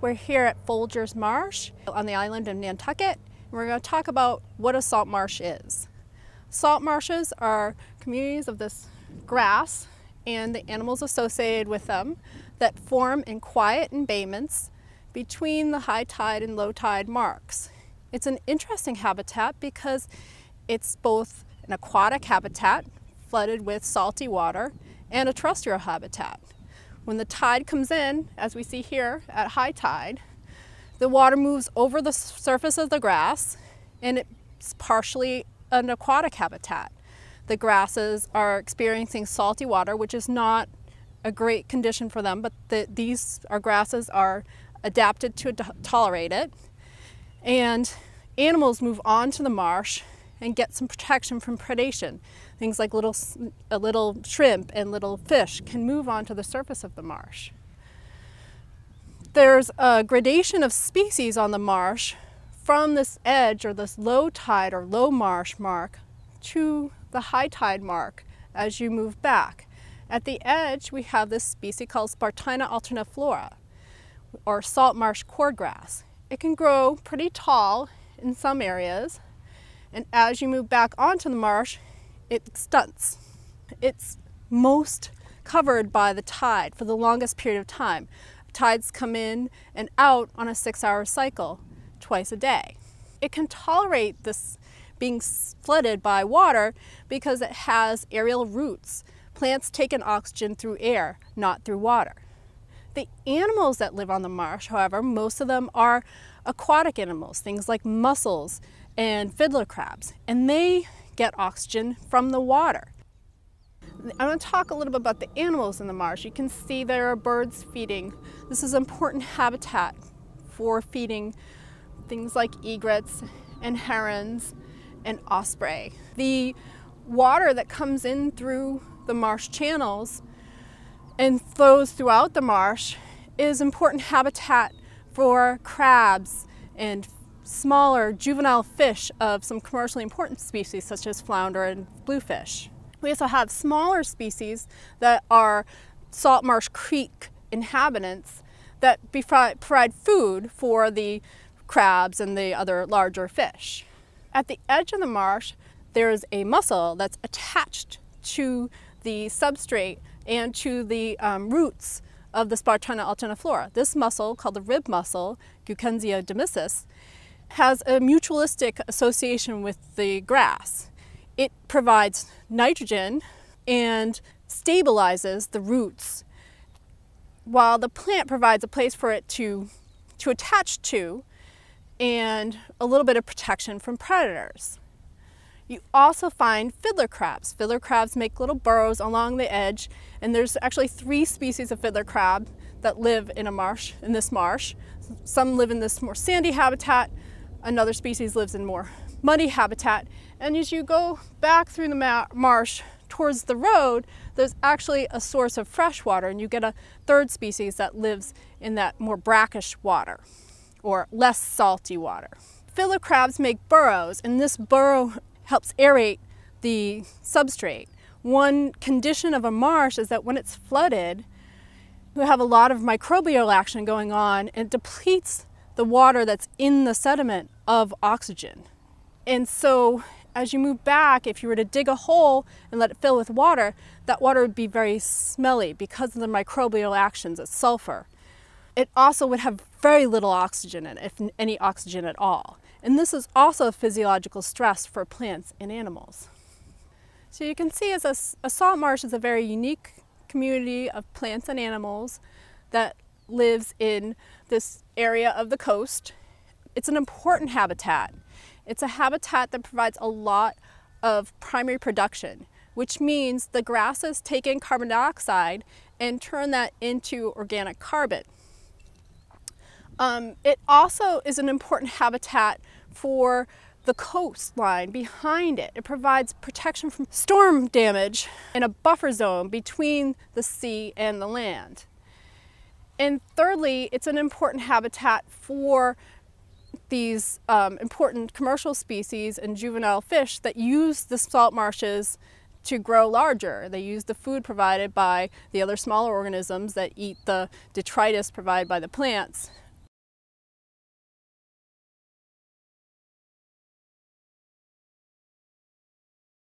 We're here at Folgers Marsh on the island of Nantucket. And we're going to talk about what a salt marsh is. Salt marshes are communities of this grass and the animals associated with them that form in quiet embayments between the high tide and low tide marks. It's an interesting habitat because it's both an aquatic habitat flooded with salty water and a terrestrial habitat. When the tide comes in, as we see here at high tide, the water moves over the surface of the grass and it's partially an aquatic habitat. The grasses are experiencing salty water, which is not a great condition for them, but the, these our grasses are adapted to tolerate it. And animals move on to the marsh and get some protection from predation. Things like little, a little shrimp and little fish can move onto the surface of the marsh. There's a gradation of species on the marsh from this edge or this low tide or low marsh mark to the high tide mark as you move back. At the edge, we have this species called Spartina alterniflora, or salt marsh cordgrass. It can grow pretty tall in some areas, and as you move back onto the marsh, it stunts. It's most covered by the tide for the longest period of time. Tides come in and out on a six hour cycle twice a day. It can tolerate this being flooded by water because it has aerial roots. Plants take in oxygen through air, not through water. The animals that live on the marsh, however, most of them are aquatic animals, things like mussels and fiddler crabs, and they get oxygen from the water. I want to talk a little bit about the animals in the marsh. You can see there are birds feeding. This is important habitat for feeding things like egrets and herons and osprey. The water that comes in through the marsh channels and flows throughout the marsh is important habitat for crabs and smaller juvenile fish of some commercially important species such as flounder and bluefish. We also have smaller species that are salt marsh creek inhabitants that provide food for the crabs and the other larger fish. At the edge of the marsh, there's a mussel that's attached to the substrate and to the um, roots of the Spartina alterniflora. This mussel, called the rib mussel, Geukensia demissa, has a mutualistic association with the grass. It provides nitrogen and stabilizes the roots, while the plant provides a place for it to, to attach to and a little bit of protection from predators. You also find fiddler crabs. Fiddler crabs make little burrows along the edge, and there's actually three species of fiddler crab that live in a marsh, in this marsh. Some live in this more sandy habitat, Another species lives in more muddy habitat. And as you go back through the marsh towards the road, there's actually a source of fresh water, and you get a third species that lives in that more brackish water or less salty water. Fiddler crabs make burrows, and this burrow helps aerate the substrate. One condition of a marsh is that when it's flooded, you have a lot of microbial action going on and it depletes the water that's in the sediment of oxygen. And so as you move back, if you were to dig a hole and let it fill with water, that water would be very smelly because of the microbial actions of sulfur. It also would have very little oxygen in it, if any oxygen at all. And this is also a physiological stress for plants and animals. So you can see as a, a salt marsh is a very unique community of plants and animals that lives in this area of the coast. It's an important habitat. It's a habitat that provides a lot of primary production, which means the grasses take in carbon dioxide and turn that into organic carbon. Um, it also is an important habitat for the coastline behind it. It provides protection from storm damage in a buffer zone between the sea and the land. And thirdly, it's an important habitat for these um, important commercial species and juvenile fish that use the salt marshes to grow larger. They use the food provided by the other smaller organisms that eat the detritus provided by the plants